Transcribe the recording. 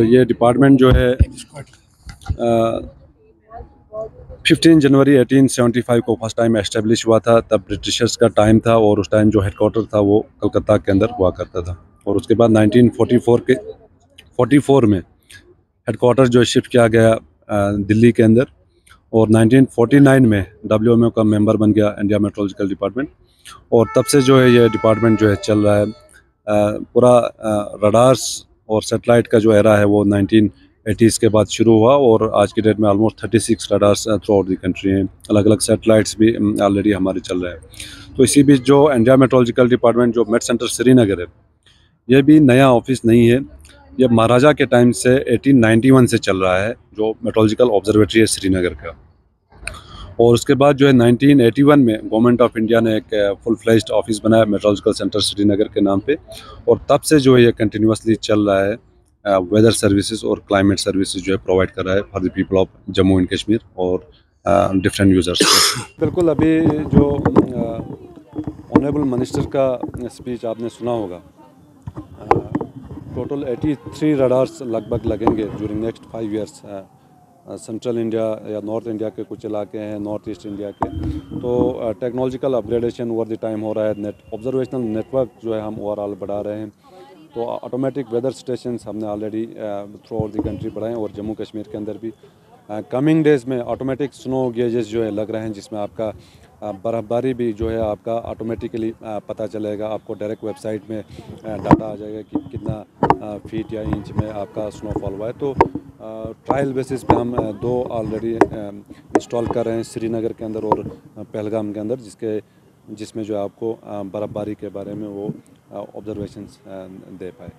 तो ये डिपार्टमेंट जो है फिफ्टीन जनवरी 1875 को फ़र्स्ट टाइम एस्टेब्लिश हुआ था तब ब्रिटिशर्स का टाइम था और उस टाइम जो हेडकोार्टर था वो कलकत्ता के अंदर हुआ करता था। और उसके बाद 1944 के 44 में हेडकोार्टर जो शिफ्ट किया गया दिल्ली के अंदर और 1949 में डब्ल्यू का मेंबर बन गया इंडिया मेट्रोलॉजिकल डिपार्टमेंट और तब से जो है ये डिपार्टमेंट जो है चल रहा है पूरा रडार्स और सेटेलाइट का जो एरा है वो नाइनटीन एटीज़ के बाद शुरू हुआ और आज की डेट में almost thirty six radars throughout the country हैं। अलग अलग सेटेलाइट्स भी ऑलरेडी हमारे चल रहे हैं। तो इसी बीच जो इंडिया मेट्रोलॉजिकल डिपार्टमेंट जो मेट सेंटर श्रीनगर है, ये भी नया ऑफ़िस नहीं है। ये महाराजा के टाइम से 1891 से चल रहा है, जो मेट्रोलॉजिकल ऑब्जर्वेटरी है श्रीनगर का। और उसके बाद जो है 1981 में गवर्नमेंट ऑफ़ इंडिया ने एक फुल फ्लेज्ड ऑफ़िस बनाया मेट्रोलॉजिकल सेंटर श्रीनगर के नाम पे। और तब से जो है ये कंटिन्यूसली चल रहा है वेदर सर्विसेज़ और क्लाइमेट सर्विसेज़ जो है प्रोवाइड कर रहा है for the people of Jammu and Kashmir और डिफरेंट यूज़र्स बिल्कुल, अभी जो ऑनरेबल मिनिस्टर का स्पीच आपने सुना होगा टोटल 83 रडार्स लगभग लगेंगे during next five years central India या नॉर्थ इंडिया के कुछ इलाके हैं नॉर्थ ईस्ट इंडिया के। तो technological upgradation over the time हो रहा है। नेट ऑब्जर्वेशनल नेटवर्क जो है हम ओवरऑल बढ़ा रहे हैं। तो ऑटोमेटिक वेदर स्टेशन हमने already throughout the country बढ़ाए और जम्मू कश्मीर के अंदर भी। कमिंग डेज़ में ऑटोमेटिक स्नो गेजेस जो है लग रहे हैं, जिसमें आपका बर्फ़बारी भी जो है आपका ऑटोमेटिकली पता चलेगा। आपको डायरेक्ट वेबसाइट में डाटा आ जाएगा कि कितना फीट या इंच में आपका स्नोफॉल हुआ है। तो ट्रायल बेसिस पे हम दो ऑलरेडी इंस्टॉल कर रहे हैं श्रीनगर के अंदर और पहलगाम के अंदर, जिसके, जिसमें जो आपको बर्फ़बारी के बारे में वो ऑब्जर्वेशंस दे पाए।